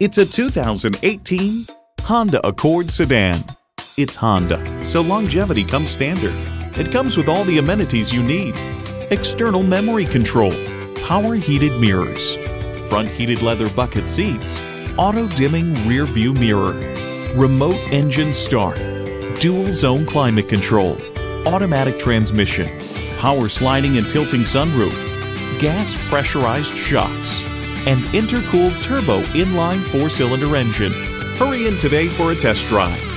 It's a 2018 Honda Accord sedan. It's Honda, so longevity comes standard. It comes with all the amenities you need. External memory control, power heated mirrors, front heated leather bucket seats, auto dimming rear view mirror, remote engine start, dual zone climate control, automatic transmission, power sliding and tilting sunroof, gas pressurized shocks, and intercooled turbo inline four cylinder engine. Hurry in today for a test drive.